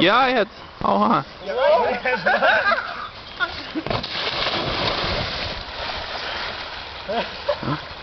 yeah, I had. Oh, huh?